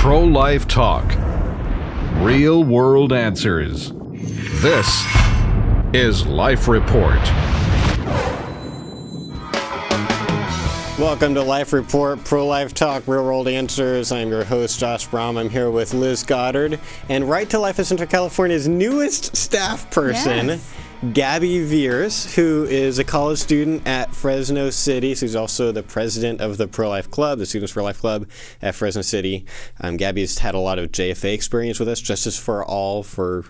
Pro life talk. Real world answers. This is Life Report. Welcome to Life Report, Pro Life Talk, Real World Answers. I'm your host, Josh Brahm. I'm here with Liz Goddard and Right to Life of Central California's newest staff person. Yes. Gabi Vehrs, who is a college student at Fresno City. She's also the president of the Pro Life Club, the Students for Life Club at Fresno City. Um, Gabi's had a lot of JFA experience with us, Justice for All, for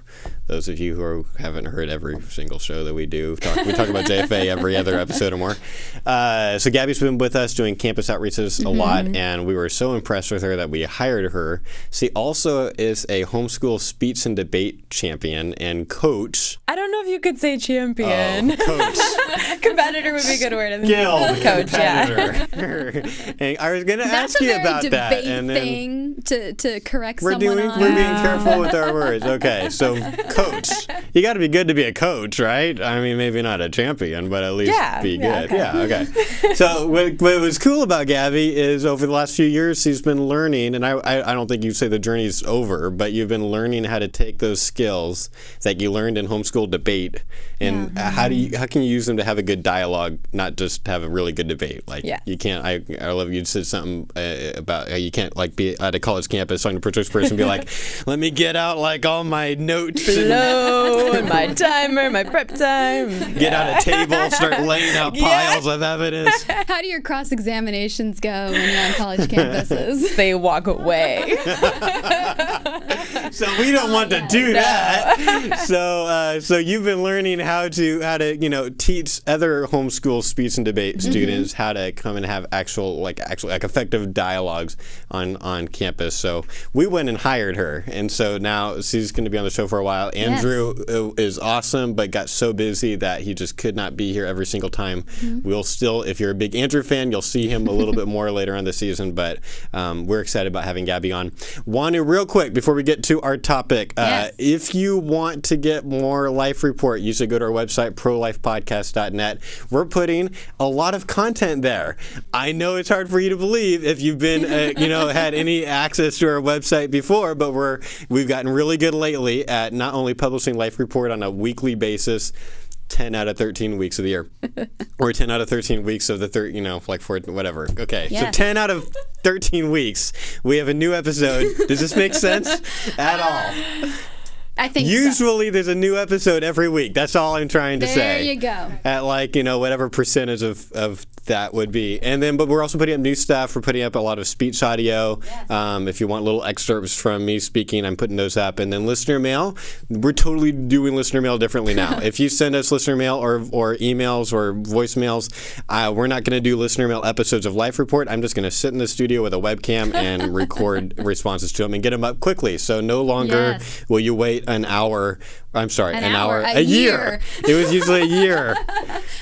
those of you who are, haven't heard every single show that we do. Talk, we talk about JFA every other episode or more. Uh, so Gabi's been with us doing campus outreaches a lot, and we were so impressed with her that we hired her. She also is a homeschool speech and debate champion and coach. I don't know if you could say champion. Oh, coach. Competitor would be a good word. in this Skilled case. Coach, yeah. competitor. and I was going to That's ask you very about that. debate And then thing to, to correct we're someone doing on. we're being careful with our words. Okay, so coach, you got to be good to be a coach, right? I mean, maybe not a champion, but at least Yeah, be yeah, good. okay. Yeah, okay. so what, what was cool about Gabi is over the last few years, she's been learning, and I, I I don't think you say the journey's over, but you've been learning how to take those skills that you learned in homeschool debate, and how do you how can you use them to have a good dialogue, not just have a really good debate? Like Yeah. you can't. I I love you said something uh, about how you can't like be at a college campus talking to a first person and be like, let me get out like all my notes and my timer, my prep time. get out a table, start laying out piles of evidence. How do your cross examinations go when you're on college campuses? They walk away. So we don't want to do that. So uh, so you've been learning how to how to you know teach other homeschool speech and debate students how to come and have actual like actual like effective dialogues on on campus. So we went and hired her, and so now she's going to be on the show for a while. Andrew uh, is awesome, but got so busy that he just could not be here every single time. We'll still, if you're a big Andrew fan, you'll see him a little bit more later on the season. But um, we're excited about having Gabi on. Want to real quick before we get to our topic, uh, Yes. if you want to get more life report, you should go to our website prolifepodcast.net. We're putting a lot of content there. I know it's hard for you to believe if you've been, uh, you know, had any access to our website before, but we're we've gotten really good lately at not only publishing life report on a weekly basis. 10 out of 13 weeks of the year or 10 out of 13 weeks of the third you know like for whatever okay so 10 out of 13 weeks we have a new episode does this make sense at all I think so. Usually there's a new episode every week. That's all I'm trying to There say. There you go. At like, you know, whatever percentage of, of that would be. And then, but we're also putting up new stuff. We're putting up a lot of speech audio. Um, if you want little excerpts from me speaking, I'm putting those up. And then listener mail, we're totally doing listener mail differently now. if you send us listener mail or, or emails or voicemails, uh, we're not going to do listener mail episodes of Life Report. I'm just going to sit in the studio with a webcam and record responses to them and get them up quickly. So no longer Yes. will you wait an hour. I'm sorry, an, An hour, a year. it was usually a year.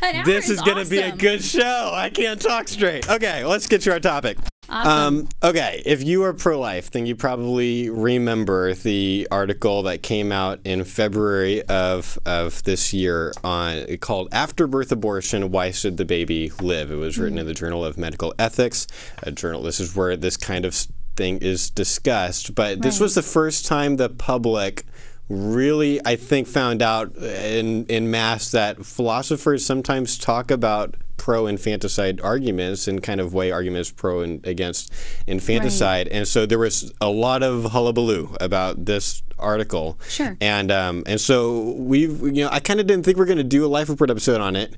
Hour this is, is going to be a good show. I can't talk straight. Okay, let's get to our topic. Awesome. Um, okay, if you are pro life, then you probably remember the article that came out in February of, of this year on called After Birth Abortion Why Should the Baby Live? It was written in the Journal of Medical Ethics, a journal. This is where this kind of thing is discussed. But this was the first time the public really, I think, found out in, in mass that philosophers sometimes talk about pro infanticide arguments and kind of weigh arguments pro and against infanticide. And so there was a lot of hullabaloo about this article. Sure. And um, and so we've you know I kind of didn't think we are going to do a life report episode on it.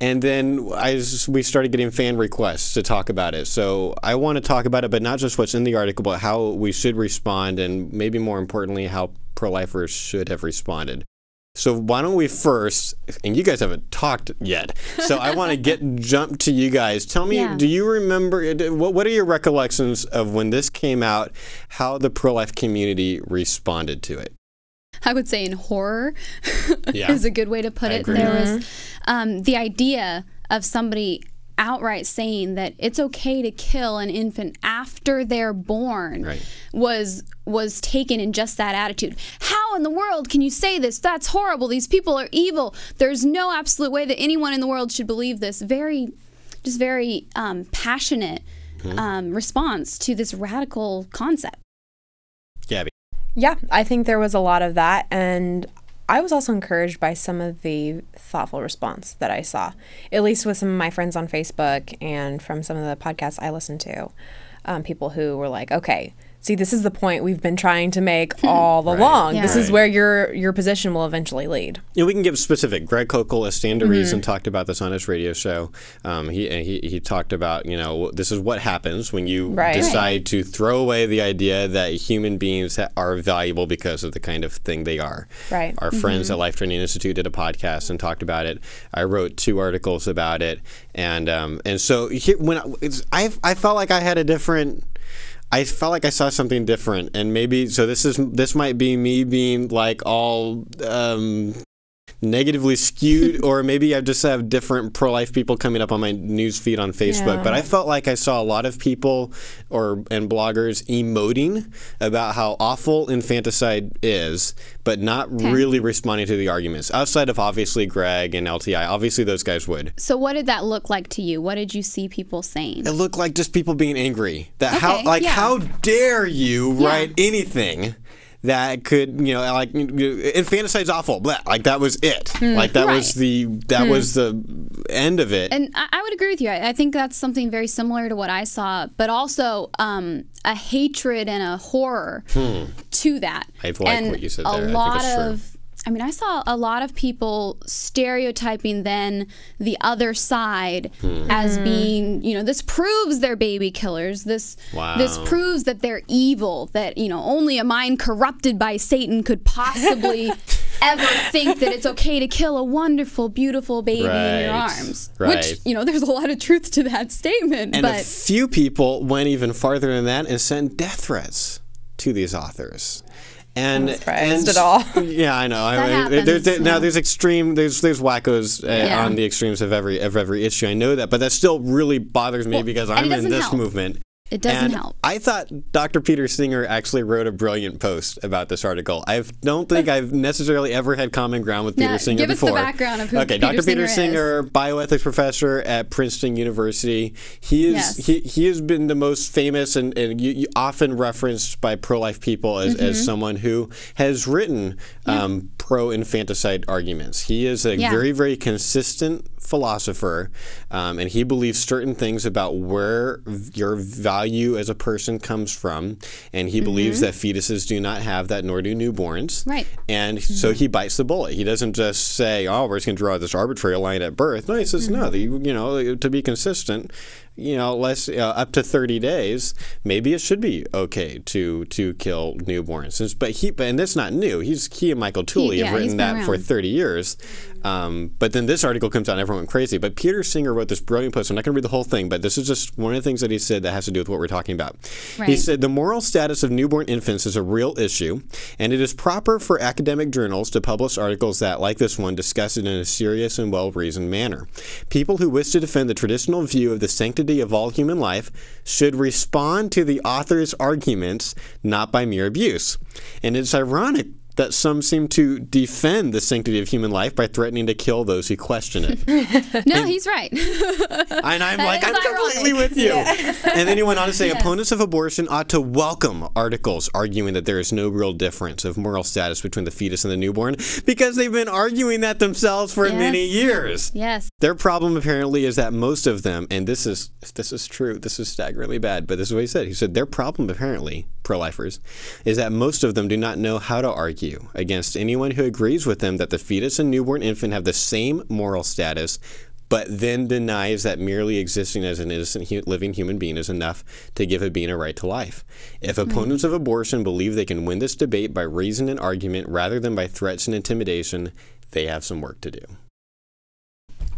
And then I we started getting fan requests to talk about it. So I want to talk about it, but not just what's in the article, but how we should respond, and maybe more importantly, how pro-lifers should have responded. So why don't we first, and you guys haven't talked yet, so I want to get jump to you guys. Tell me, Yeah. do you remember what? What are your recollections of when this came out? How the pro-life community responded to it? I would say in horror Yeah. is a good way to put I it. agree. There was um, the idea of somebody outright saying that it's okay to kill an infant after they're born Right. was was taken in just that attitude. How in the world can you say this? That's horrible. These people are evil. There's no absolute way that anyone in the world should believe this. Very, just very um, passionate um, response to this radical concept. Gabi. Yeah, I think there was a lot of that. And I was also encouraged by some of the thoughtful response that I saw, at least with some of my friends on Facebook and from some of the podcasts I listened to. Um, people who were like, okay, see, this is the point we've been trying to make all along. This is where your your position will eventually lead. Yeah, we can give specific. Greg Koukl, a stand to Mm-hmm. reason, talked about this on his radio show. Um, he, he he talked about you know this is what happens when you Right. decide to throw away the idea that human beings ha- are valuable because of the kind of thing they are. Right. Our friends at Life Training Institute did a podcast and talked about it. I wrote two articles about it, and um, and so he, when I, it's, I I felt like I had a different. I felt like I saw something different, and maybe so. This is this might be me being like all um, negatively skewed, or maybe I just have different pro-life people coming up on my news feed on Facebook. Yeah. But I felt like I saw a lot of people or and bloggers emoting about how awful infanticide is, but not really responding to the arguments. Outside of obviously Greg and LTI, obviously those guys would. So what did that look like to you? What did you see people saying? It looked like just people being angry. That how like yeah. how dare you Yeah. write anything that could you know like infanticide's awful. Blah. Like that was it. Like that was Hmm. Right. Hmm. the that was the end of it. And I, I would agree with you. I, I think that's something very similar to what I saw, but also um, a hatred and a horror to that. I like and what you said A there. Think lot of. I mean, I saw a lot of people stereotyping then the other side Hmm. as being, you know, this proves they're baby killers. This this proves that they're evil. That you know, only a mind corrupted by Satan could possibly ever think that it's okay to kill a wonderful, beautiful baby in your arms. Right. Which you know, there's a lot of truth to that statement. and a few people went even farther than that and sent death threats to these authors. And, surprised and at all. Yeah, I know. I That mean, there- happens, there- now there's extreme. There's there's wackos uh, Yeah. on the extremes of every of every issue. I know that, but that still really bothers me because I'm in this help. movement. It doesn't and help. I thought Dr. Peter Singer actually wrote a brilliant post about this article. I don't think I've necessarily ever had common ground with Peter Now, Singer give us the background of who okay, Peter Dr. Peter Singer bioethics professor at Princeton University. He is Yes. he, he has been the most famous and, and you, you often referenced by pro-life people as, Mm-hmm. as someone who has written um, pro-infanticide arguments. He is a Yeah. very very consistent philosopher, um, and he believes certain things about where your value as a person comes from, and he believes that fetuses do not have that, nor do newborns. Mm-hmm. Right. And so he bites the bullet. He doesn't just say, "Oh, we're just going to draw this arbitrary line at birth." No, he says, "No, the, you know, to be consistent, you know, less uh, up to 30 days, maybe it should be okay to to kill newborns." But he, but and that's not new. He's he and Michael Tooley yeah, have written that for 30 years. Um, but then this article comes out and everyone went crazy. But Peter Singer wrote this brilliant post. I'm not going to read the whole thing, but this is just one of the things that he said that has to do with what we're talking about. He said the moral status of newborn infants is a real issue, and it is proper for academic journals to publish articles that, like this one, discuss it in a serious and well reasoned manner. People who wish to defend the traditional view of the sanctity of all human life should respond to the author's arguments, not by mere abuse. And it's ironic that some seem to defend the sanctity of human life by threatening to kill those who question it. No, he's right. And I'm like, I'm completely with you. And then he went on to say, opponents of abortion ought to welcome articles arguing that there is no real difference of moral status between the fetus and the newborn because they've been arguing that themselves for many years. yes. Their problem apparently is that most of them, and this is this is true, this is staggeringly bad, but this is what he said. He said their problem apparently, pro-lifers, is that most of them do not know how to argue against anyone who agrees with them that the fetus and newborn infant have the same moral status, but then denies that merely existing as an innocent hu- living human being is enough to give a being a right to life. If hmm. opponents of abortion believe they can win this debate by reason and argument rather than by threats and intimidation, they have some work to do.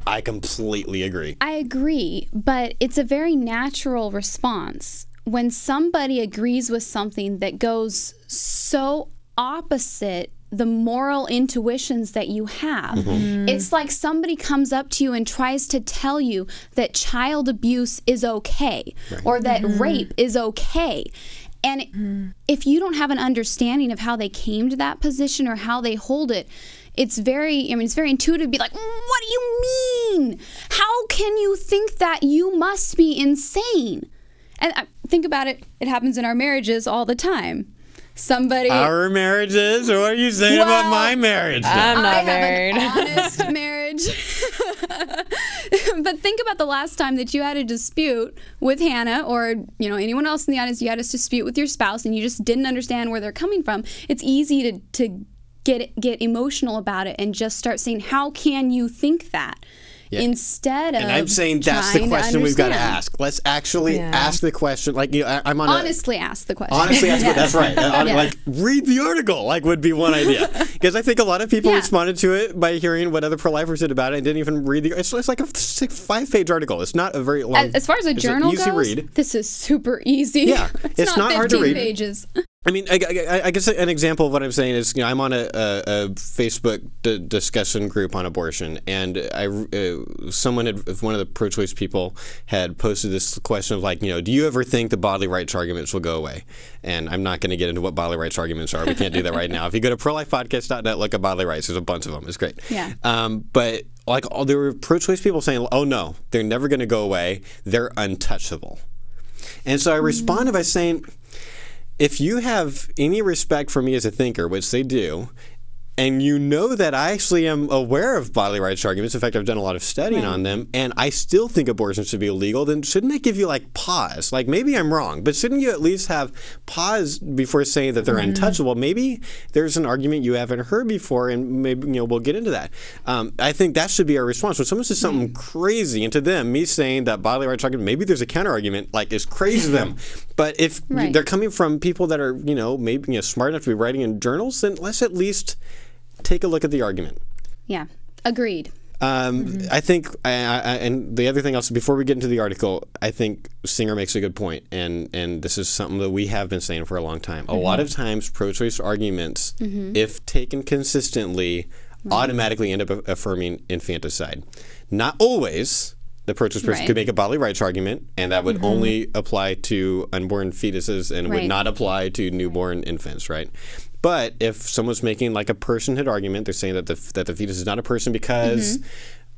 I completely agree. I agree, but it's a very natural response when somebody agrees with something that goes so opposite the moral intuitions that you have. Mm-hmm. Mm-hmm. It's like somebody comes up to you and tries to tell you that child abuse is okay or that mm-hmm. rape is okay. And if you don't have an understanding of how they came to that position or how they hold it, it's very, I mean, it's very intuitive to be like, "Mm, what do you mean? How can you think that? You must be insane. And I, think about it, it happens in our marriages all the time. somebody Our marriages, or what are you saying about my marriage? I'm not I married. have an honest marriage. but think about the last time that you had a dispute with Hannah or you know anyone else in the audience. You had a dispute with your spouse, and you just didn't understand where they're coming from. It's easy to to get get emotional about it and just start saying, "How can you think that?" Instead of and I'm saying that's the question we've got to ask. Let's actually Yeah. ask the question. Like, you know, I, I'm on a, Honestly, ask the question. Honestly, that's, what, Yes. that's right. Uh, Yes. Like, read the article. Like, would be one idea. Because I think a lot of people Yeah. responded to it by hearing what other pro-lifers said about it and didn't even read the. It's, it's like a six, five-page article. It's not a very long. As, as far as a journal easy goes, read. this is super easy. Yeah, it's, it's not, not hard to 15 read. pages. I mean, I, I, I guess an example of what I'm saying is, you know, I'm on a, a, a Facebook d- discussion group on abortion, and I, uh, someone had, one of the pro-choice people had posted this question of like, you know, do you ever think the bodily rights arguments will go away? And I'm not going to get into what bodily rights arguments are. We can't do that right now. If you go to prolifepodcast.net, look at bodily rights. There's a bunch of them. It's great. Yeah. Um, but like, all, there were pro-choice people saying, oh no, they're never going to go away. They're untouchable. And so I responded by saying, if you have any respect for me as a thinker, which they do, and you know that I actually am aware of bodily rights arguments. In fact, I've done a lot of studying on them, and I still think abortion should be illegal. Then shouldn't that give you like pause? Like maybe I'm wrong, but shouldn't you at least have pause before saying that they're untouchable? Maybe there's an argument you haven't heard before, and maybe you know we'll get into that. Um, I think that should be our response when someone says something crazy, and to them, me saying that bodily rights argument, maybe there's a counter argument, like is crazy to them. But if Right. they're coming from people that are you know maybe you know, smart enough to be writing in journals, then let's at least take a look at the argument. Yeah, agreed. Um, mm-hmm. I think, I, I, and the other thing else, before we get into the article, I think Singer makes a good point, and and this is something that we have been saying for a long time. A mm-hmm. lot of times, pro-choice arguments, mm-hmm. if taken consistently, automatically end up affirming infanticide. Not always. The pro-choice person Right. could make a bodily rights argument, and that would mm-hmm. only apply to unborn fetuses and would not apply to newborn infants, right? But if someone's making like a personhood argument, they're saying that the that the fetus is not a person because mm-hmm.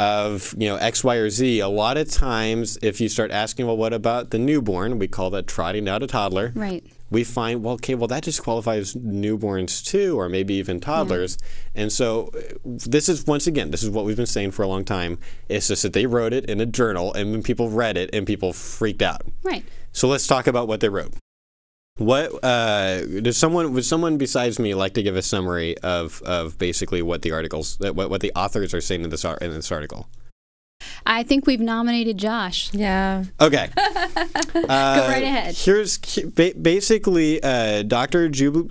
of you know X, Y, or Z. A lot of times, if you start asking, well, what about the newborn? We call that trotting out a toddler. Right. We find, well, okay, well, that just qualifies newborns too, or maybe even toddlers. And so, this is once again, this is what we've been saying for a long time. It's just that they wrote it in a journal, and when people read it, and people freaked out. Right. So let's talk about what they wrote. What uh, does someone would someone besides me like to give a summary of, of basically what the articles what, what the authors are saying in this ar- in this article? I think we've nominated Josh. Yeah. Okay, uh, go right ahead. Here's basically uh, Dr. Jub-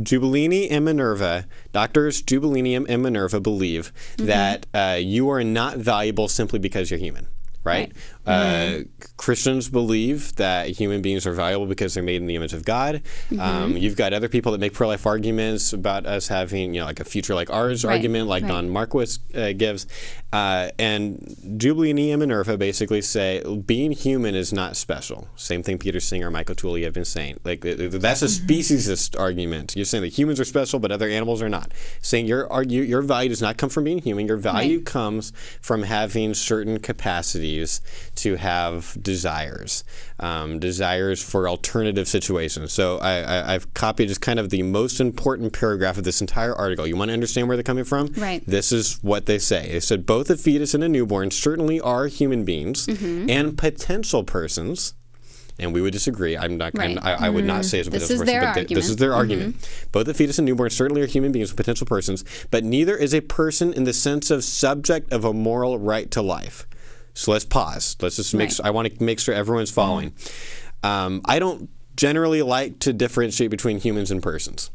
Giubilini and Minerva. Doctors Giubilini and Minerva believe Mm-hmm. that uh, you are not valuable simply because you're human. Right? Uh, Christians believe that human beings are valuable because they're made in the image of God. Mm-hmm. Um, you've got other people that make pro-life arguments about us having, you know, like a future like ours Right, argument, like right. Don Marquis uh, gives. Uh, and Giubilini and Minerva basically say being human is not special. Same thing Peter Singer, Michael Tooley have been saying. Like th- th- that's a Mm-hmm. speciesist argument. You're saying that humans are special, but other animals are not. Saying your your value does not come from being human. Your value Right. comes from having certain capacities to have desires, um, desires for alternative situations. So I, I, I've copied just kind of the most important paragraph of this entire article. You want to understand where they're coming from? Right. This is what they say. They said both a fetus and a newborn certainly are human beings Mm-hmm. and potential persons. And we would disagree. I'm not. I'm, Right. Mm-hmm. I, I would not say it's a This potential is person, their but th- this. Mm-hmm. is their argument. Both the fetus and newborn certainly are human beings, potential persons, but neither is a person in the sense of subject of a moral right to life. So let's pause. Let's just make. Right. Sure, I want to make sure everyone's following. Um, I don't generally like to differentiate between humans and persons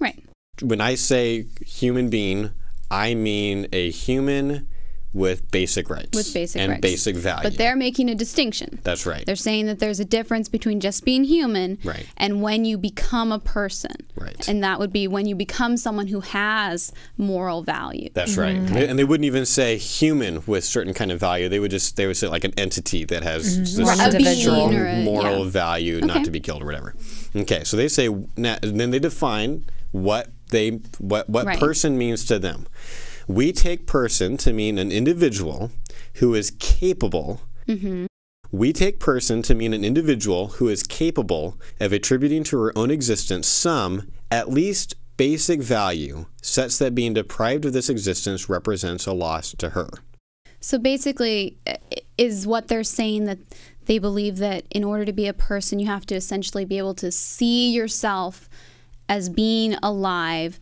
Right. when I say human being, I mean a human with basic rights With basic and rights. basic value. But they're making a distinction. That's right. They're saying that there's a difference between just being human Right. and when you become a person. Right. And that would be when you become someone who has moral value. That's right. Mm-hmm. And they- And they wouldn't even say human with certain kind of value. They would just they would say like an entity that has mm-hmm. this Right. A being strong a- moral yeah. value not to be killed or whatever. Okay, so they say now, and then they define what they what what Right. person means to them. We take person to mean an individual who is capable Mm-hmm. We take person to mean an individual who is capable of attributing to her own existence some, at least basic value, such that being deprived of this existence represents a loss to her. So basically, is what they're saying that they believe that in order to be a person, you have to essentially be able to see yourself as being alive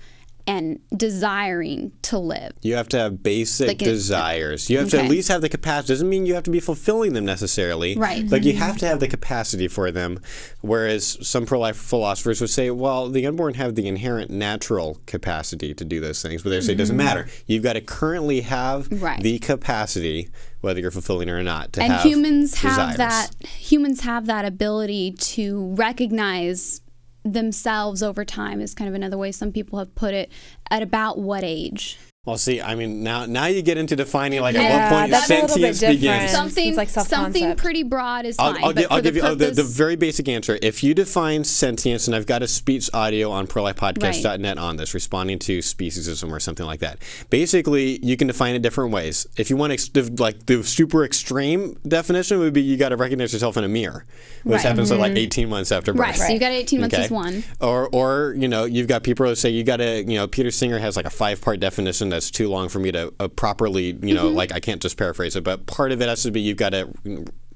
and desiring to live. You have to have basic Like desires. You have to at least have the capacity. Doesn't mean you have to be fulfilling them necessarily. Right. But you have to have the capacity for them. Whereas some pro-life philosophers would say, well, the unborn have the inherent natural capacity to do those things. But they say it doesn't matter. You've got to currently have Mm-hmm. Right. the capacity, whether you're fulfilling it or not, to have and have humans have desires. that humans have that ability to recognize themselves over time is kind of another way some people have put it at about what age Well, see, I mean, now now you get into defining like Yeah, at what point that's a little sentience different. begins. Something It's like something pretty broad is I'll, fine I'll, but I'll give the you oh, the, the very basic answer. If you define sentience, and I've got a speech audio on prolifepodcast.net on this, responding to speciesism or something like that. Basically, you can define it different ways. If you want to, like the super extreme definition would be you got to recognize yourself in a mirror, which Right. happens at like mm-hmm. 18 months after birth. right so you got 18 months Okay. is one Or, or you know, you've got people who say you got to, you know, Peter Singer has like a five-part definition that's too long for me to uh, properly, you know, like I can't just paraphrase it. But part of it has to be you've got to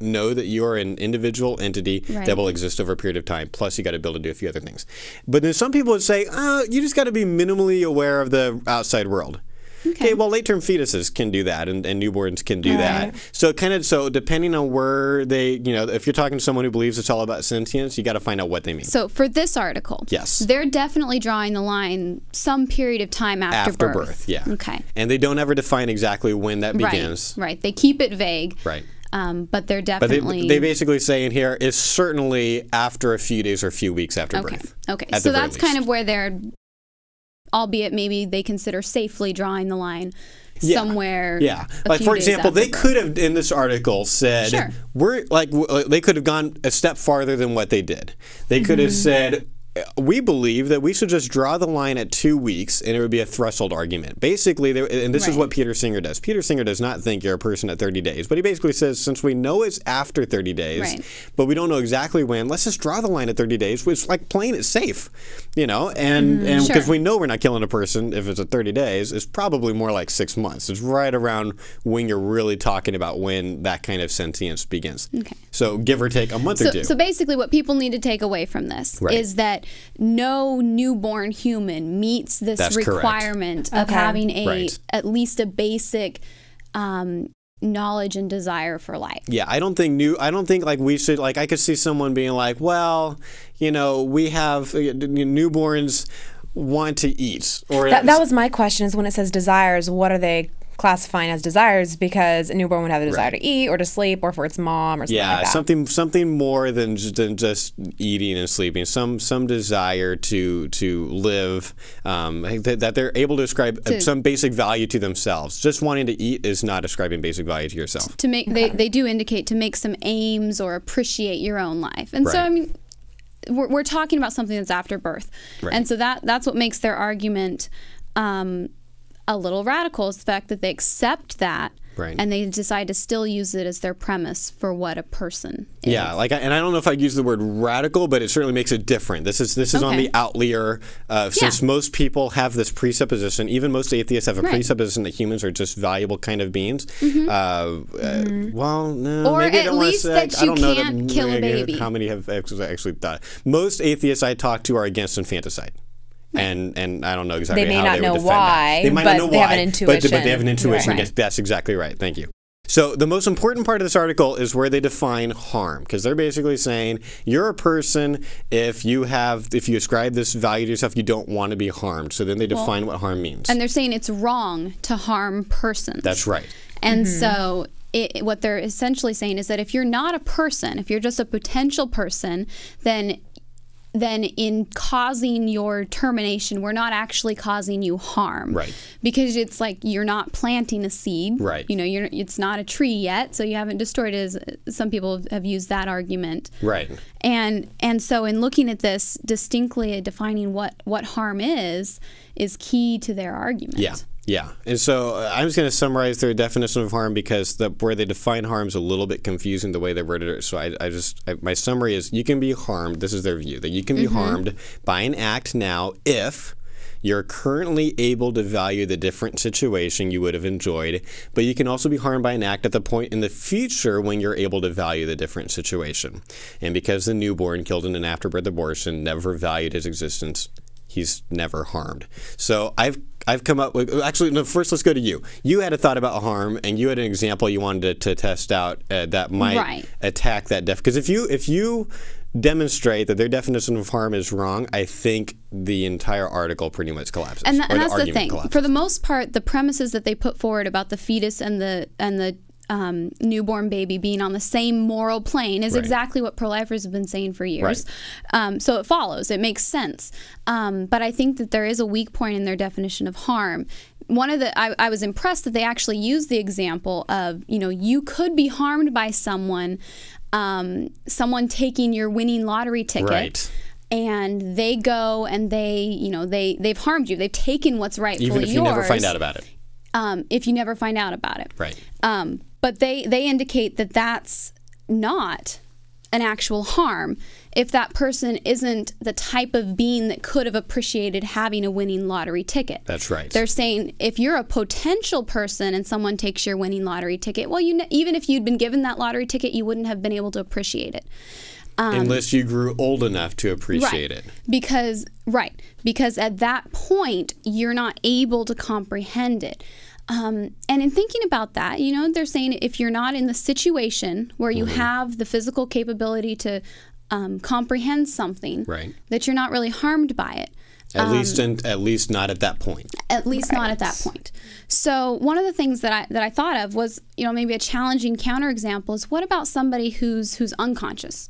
know that you are an individual entity Right. that will exist over a period of time. Plus, you got to be able to do a few other things. But then some people would say, uh, you just got to be minimally aware of the outside world. Okay, well, late-term fetuses can do that, and, and newborns can do that. So, kind of, so depending on where they, you know, if you're talking to someone who believes it's all about sentience, you got to find out what they mean. so for this article Yes. they're definitely drawing the line some period of time after, after birth. yeah. okay And they don't ever define exactly when that begins. right right they keep it vague Right. um, but they're definitely. But they, they basically say in here is certainly after a few days or a few weeks after Okay. birth. Okay. So that's kind of where they're, albeit maybe they consider safely drawing the line Yeah. somewhere. Yeah. Like for example, they could have in this article said Sure. we're like uh, they could have gone a step farther than what they did. They could have Mm-hmm. said uh, we believe that we should just draw the line at two weeks and it would be a threshold argument. Basically, there- and this is what Peter Singer does. Peter Singer does not think you're a person at 30 days, but he basically says since we know it's after 30 days, Right. but we don't know exactly when, let's just draw the line at 30 days. It's like playing it safe, you know, and and because Mm-hmm. Sure. we know we're not killing a person if it's at 30 days, it's probably more like six months. It's right around when you're really talking about when that kind of sentience begins. Okay. So give or take a month or two. so basically, what people need to take away from this is Right. that no newborn human meets this That's correct. requirement of Okay. having a Right. at least a basic um, knowledge and desire for life. Yeah, I don't think new. I don't think like we should like. I could see someone being like, well, you know, we have uh, newborns want to eat, or That, that was my question: is when it says desires, what are they classifying as desires? Because a newborn would have the desire Right. to eat or to sleep, or for its mom, or something yeah, like that. something something more than just, than just eating and sleeping. Some some desire to to live. Um, that, that they're able to ascribe uh, To- some basic value to themselves. Just wanting to eat is not ascribing basic value to yourself. to make they, they do indicate to make some aims or appreciate your own life and so i mean we're, we're talking about something that's after birth Right. and so that that's what makes their argument um, a little radical is the fact that they accept that Right. and they decide to still use it as their premise for what a person is. Yeah, like, I, and I don't know if I'd use the word radical, but it certainly makes it different. This is this is on the outlier. Uh, since Yeah. most people have this presupposition, even most atheists have a Right. presupposition that humans are just valuable kind of beings. Uh, uh, well, no, Mm-hmm. Or maybe I at don't least say- that I don't you know can't kill a baby. How many have actually actually thought? Most atheists I talk to are against infanticide. And and I don't know exactly They may how not they would know defend why, that. They might but not know they have why, an but- But, they have an intuition. intuition. Right. Yes, that's exactly right. Thank you. So the most important part of this article is where they define harm, because they're basically saying you're a person if you have if you ascribe this value to yourself, you don't want to be harmed. So then they define what harm means. and they're saying it's wrong to harm persons That's right. And Mm-hmm. so it, what they're essentially saying is that if you're not a person, if you're just a potential person, then then in causing your termination, we're not actually causing you harm. Right. Because it's like you're not planting a seed. Right. You know, you're it's not a tree yet, so you haven't destroyed it as some people have used that argument. Right. And and so in looking at this distinctly defining what what harm is is key to their argument. Yeah. Yeah, and so uh, I'm just going to summarize their definition of harm because the where they define harm is a little bit confusing the way they worded it. So I, I just I, my summary is you can be harmed. This is their view that you can be harmed by an act now if you're currently able to value the different situation you would have enjoyed, but you can also be harmed by an act at the point in the future when you're able to value the different situation. And because the newborn killed in an afterbirth abortion never valued his existence, he's never harmed. So I've I've come up with actually no. First, let's go to you. You had a thought about harm, and you had an example you wanted to, to test out uh, that might Right. attack that def. Because if you if you demonstrate that their definition of harm is wrong, I think the entire article pretty much collapses. and, or and that's the argument thing. collapses. For the most part, the premises that they put forward about the fetus and the and the um, newborn baby being on the same moral plane is Right. exactly what pro-lifers have been saying for years. Right. Um, so it follows. It makes sense. Um, but I think that there is a weak point in their definition of harm. One of the I, I was impressed that they actually used the example of you know you could be harmed by someone, um, someone taking your winning lottery ticket Right. and they go and they you know they they've harmed you they've taken what's rightfully even if you yours never find out about it, um, if you never find out about it right? um, but they they indicate that that's not an actual harm if that person isn't the type of being that could have appreciated having a winning lottery ticket. That's right. they're saying if you're a potential person and someone takes your winning lottery ticket well you even if you'd been given that lottery ticket you wouldn't have been able to appreciate it. Um, Unless you grew old enough to appreciate it. because right. Because at that point you're not able to comprehend it um, and in thinking about that you know they're saying if you're not in the situation where you Mm-hmm. have the physical capability to um, comprehend something Right. that you're not really harmed by it At Um, least, in, at least not at that point. at least not at that point. So one of the things that I that I thought of was, you know, maybe a challenging counterexample is what about somebody who's who's unconscious,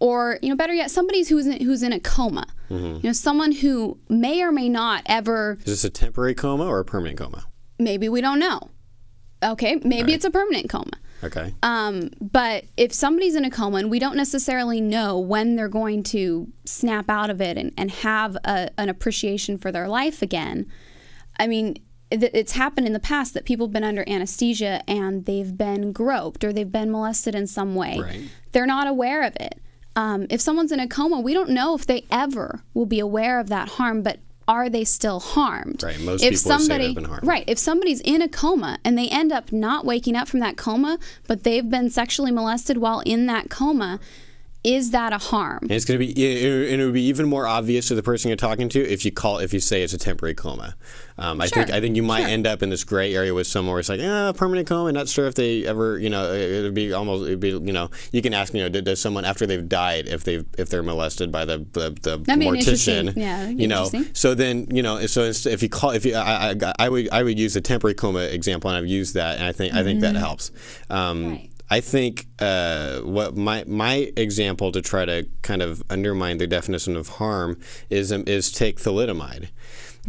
or you know, better yet, somebody who's in, who's in a coma. You know, someone who may or may not ever. Is this a temporary coma or a permanent coma? Maybe we don't know. Okay, maybe it's a permanent coma. Okay. Um, but if somebody's in a coma and we don't necessarily know when they're going to snap out of it and, and have a, an appreciation for their life again, I mean, it's happened in the past that people have been under anesthesia and they've been groped or they've been molested in some way. Right. They're not aware of it. Um, if someone's in a coma, we don't know if they ever will be aware of that harm, but are they still harmed? Right, most if people somebody, been harmed. Right. If somebody's in a coma and they end up not waking up from that coma, but they've been sexually molested while in that coma, is that a harm? And it's going to be, it, it would be even more obvious to the person you're talking to if you call, if you say it's a temporary coma. Um, I think, I think you might end up in this gray area with someone where it's like, ah, permanent coma. Not sure if they ever, you know, it would be almost, it'd be, you know, you can ask, you know, does someone after they've died, if they if they're molested by the the, the mortician, yeah, you know, so then you know, so if you call, if you, I, I, I would I would use the temporary coma example, and I've used that, and I think I think that helps. Um, Right. I think uh, what my my example to try to kind of undermine the definition of harm is um, is take thalidomide.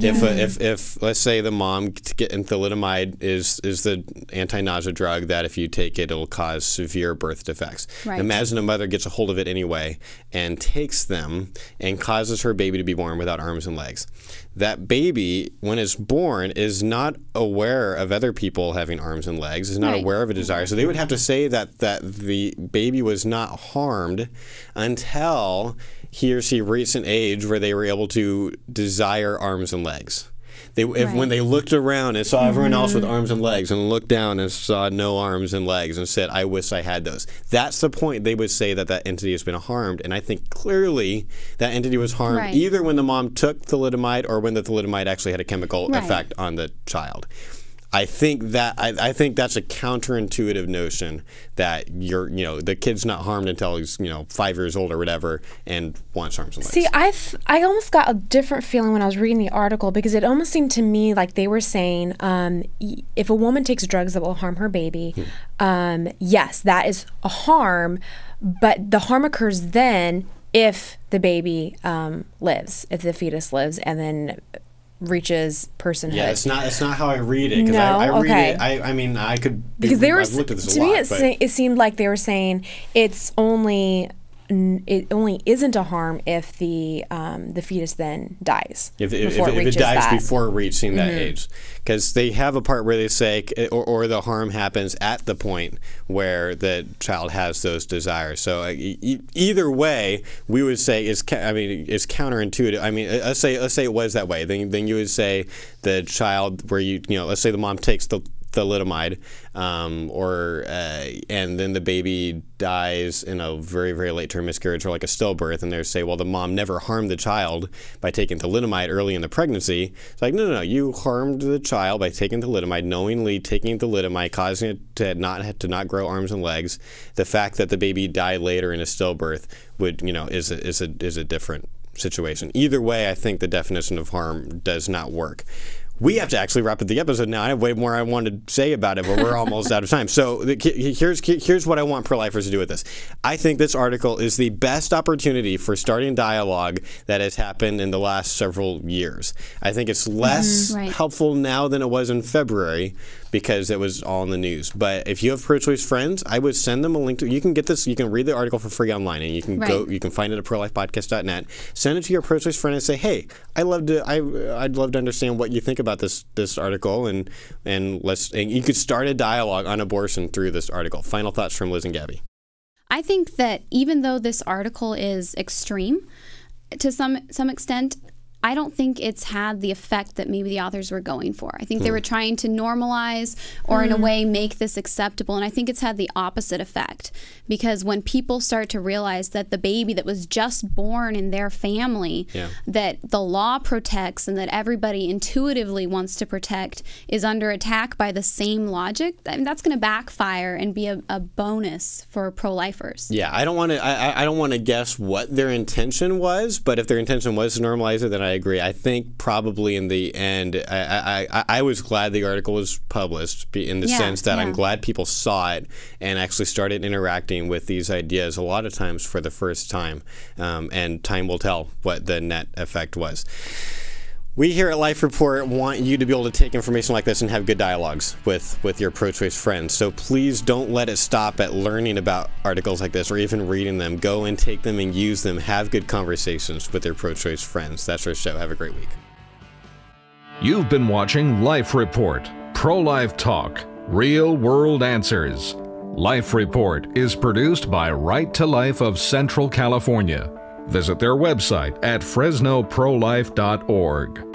If, uh, if if let's say the mom getting thalidomide is is the anti-nausea drug that if you take it it'll cause severe birth defects. Right. Imagine a mother gets a hold of it anyway and takes them and causes her baby to be born without arms and legs. That baby, when it's born, is not aware of other people having arms and legs, is not Right. aware of a desire. So they would have to say that that the baby was not harmed until he or she reached an age where they were able to desire arms and legs. They, if when they looked around and saw everyone else with mm-hmm. arms and legs and looked down and saw no arms and legs and said, I wish I had those. That's the point they would say that that entity has been harmed. And I think clearly that entity was harmed Right. either when the mom took thalidomide or when the thalidomide actually had a chemical Right. effect on the child. I think that I, I think that's a counterintuitive notion that you're you know the kid's not harmed until he's you know five years old or whatever and wants arms and legs. See, I I almost got a different feeling when I was reading the article because it almost seemed to me like they were saying um, if a woman takes drugs that will harm her baby, um, yes, that is a harm, but the harm occurs then if the baby um, lives, if the fetus lives, and then reaches personhood. Yeah, it's not. It's not how I read it. Because No? I, I read Okay. it. I, I mean, I could. because they were I've looked at this to a me lot, it, se- it seemed like they were saying it's only it only isn't a harm if the um, the fetus then dies If, if, if, it if it dies that. Mm-hmm. before reaching that age, because they have a part where they say, or, or the harm happens at the point where the child has those desires. So uh, e- e- either way, we would say is, ca- I mean, it's counterintuitive. I mean, uh, let's say let's say it was that way. Then then you would say the child where you you know, let's say the mom takes the thalidomide, um, or uh, and then the baby dies in a very very late term miscarriage or like a stillbirth, and they say, well, the mom never harmed the child by taking thalidomide early in the pregnancy. It's like, no, no, no, you harmed the child by taking thalidomide, knowingly taking thalidomide, causing it to not to not grow arms and legs. The fact that the baby died later in a stillbirth would, you know, is a, is a is a different situation. Either way, I think the definition of harm does not work. We have to actually wrap up the episode now. I have way more I want to say about it, but we're almost out of time. So here's here's what I want pro-lifers to do with this. I think this article is the best opportunity for starting dialogue that has happened in the last several years. I think it's less mm-hmm, Right. helpful now than it was in February because it was all in the news. But if you have pro-choice friends, I would send them a link to. You can get this. You can read the article for free online, and you can go. You can find it at prolifepodcast.net. Send it to your pro-choice friend and say, "Hey, I love to. I I'd love to understand what you think about this this article, and and let's. And you could start a dialogue on abortion through this article. Final thoughts from Liz and Gabi. I think that even though this article is extreme to some some extent, I don't think it's had the effect that maybe the authors were going for. I think they hmm. were trying to normalize or in a hmm. way make this acceptable and I think it's had the opposite effect because when people start to realize that the baby that was just born in their family Yeah. that the law protects and that everybody intuitively wants to protect is under attack by the same logic, I mean, that's going to backfire and be a, a bonus for pro-lifers. Yeah, I don't want to. I, I- I don't want to guess what their intention was, but if their intention was to normalize it, then I agree. I think probably in the end, I I, I, I was glad the article was published, in the Yeah, sense that I'm glad people saw it and actually started interacting with these ideas a lot of times for the first time, um, and time will tell what the net effect was. We here at Life Report want you to be able to take information like this and have good dialogues with, with your pro choice friends. So please don't let it stop at learning about articles like this or even reading them. Go and take them and use them. Have good conversations with your pro choice friends. That's our show. Have a great week. You've been watching Life Report Pro Life Talk Real World Answers. Life Report is produced by Right to Life of Central California. Visit their website at fresnoprolife.org.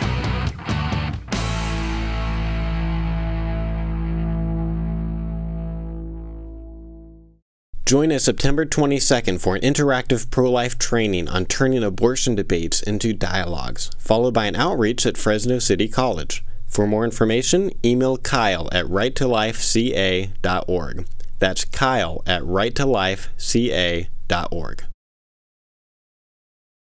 Join us September 22nd for an interactive pro life training on turning abortion debates into dialogues, followed by an outreach at Fresno City College. For more information, email Kyle at righttolifeca.org. That's Kyle at righttolifeca.org.